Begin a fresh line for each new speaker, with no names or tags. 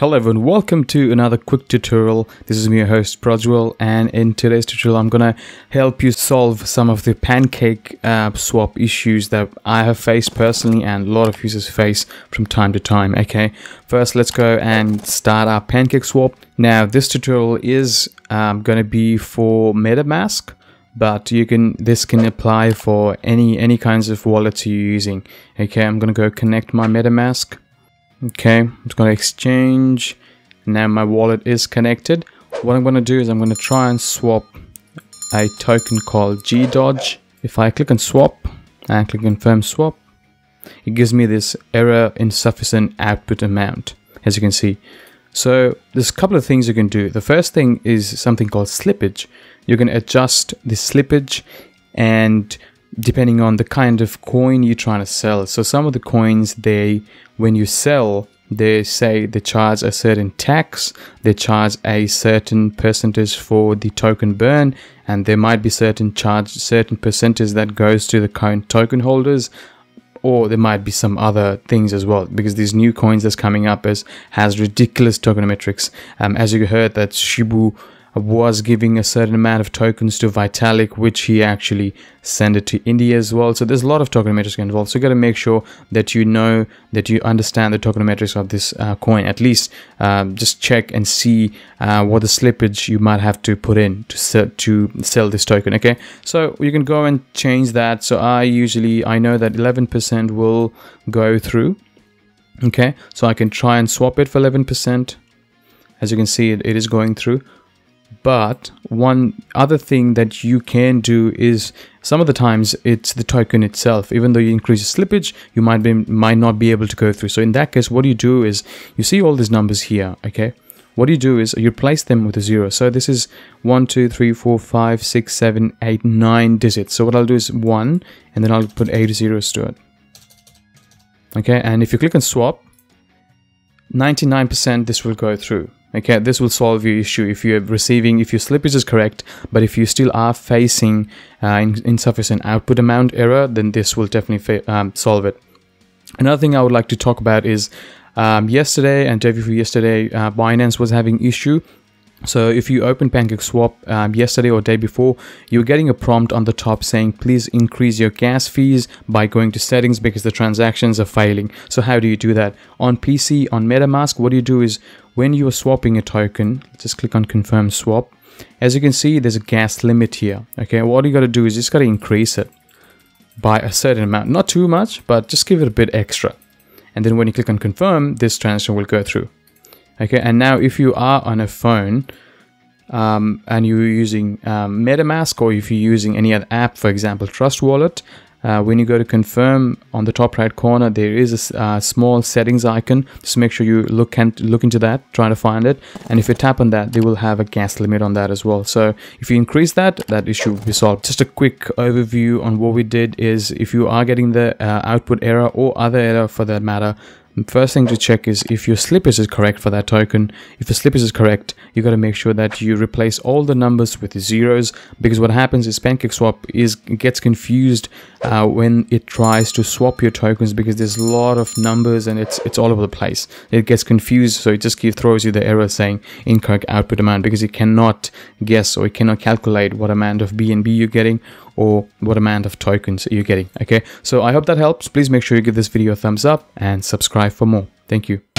Hello everyone, welcome to another quick tutorial. This is me, your host Prajwal, and in today's tutorial I'm gonna help you solve some of the pancake uh, swap issues that I have faced personally and a lot of users face from time to time. Okay, first let's go and start our pancake swap. Now this tutorial is um, gonna be for MetaMask but you can this can apply for any any kinds of wallets you're using okay i'm gonna go connect my metamask Okay, I'm just gonna exchange. Now my wallet is connected. What I'm gonna do is I'm gonna try and swap a token called GDOGE. If I click on swap and click confirm swap, it gives me this error insufficient output amount, as you can see. So there's a couple of things you can do. The first thing is something called slippage. You can adjust the slippage and depending on the kind of coin you're trying to sell. So some of the coins, they when you sell, they say they charge a certain tax, they charge a certain percentage for the token burn, and there might be certain charge certain percentage that goes to the coin token holders or there might be some other things as well because these new coins that's coming up as has ridiculous tokenomics um, as you heard that Shiba was giving a certain amount of tokens to Vitalik, which he actually sent it to India as well. So there's a lot of tokenomics involved. So you got to make sure that you know that you understand the tokenomics of this uh, coin. At least um, just check and see uh, what the slippage you might have to put in to sell, to sell this token. Okay, so you can go and change that. So I usually I know that 11% will go through. Okay, so I can try and swap it for 11%. As you can see, it, it is going through but one other thing that you can do is some of the times it's the token itself. Even though you increase the slippage you might be might not be able to go through. So in that case what you do is you see all these numbers here okay? What you do is you replace them with a zero. So this is one two three four five six seven eight nine digits. So what i'll do is one and then i'll put eight zeros to it. Okay and if you click on swap 99% this will go through okay this will solve your issue if you're receiving if your slippage is correct but if you still are facing uh, insufficient output amount error then this will definitely um, solve it. Another thing i would like to talk about is um, yesterday and day before yesterday uh, binance was having issue so if you open PancakeSwap um, yesterday or day before, you're getting a prompt on the top saying, please increase your gas fees by going to settings because the transactions are failing. So how do you do that? On PC, on MetaMask, what you do is when you are swapping a token, just click on confirm swap. As you can see, there's a gas limit here. Okay, what you got to do is just got to increase it by a certain amount. Not too much, but just give it a bit extra. And then when you click on confirm, this transaction will go through okay and now if you are on a phone um, and you're using um, MetaMask or if you're using any other app, for example, Trust Wallet, uh, when you go to confirm on the top right corner, there is a uh, small settings icon. Just make sure you look and look into that, try to find it. And if you tap on that, they will have a gas limit on that as well. So if you increase that, that issue will be solved. Just a quick overview on what we did is if you are getting the uh, output error or other error for that matter, First thing to check is if your slippage is correct for that token. If the slippage is correct, you got to make sure that you replace all the numbers with zeros because what happens is PancakeSwap is gets confused uh, when it tries to swap your tokens because there's a lot of numbers and it's it's all over the place. It gets confused, so it just throws you the error saying incorrect output amount because it cannot guess or it cannot calculate what amount of BNB you're getting or what amount of tokens you're getting. Okay, so I hope that helps. Please make sure you give this video a thumbs up and subscribe for more. Thank you.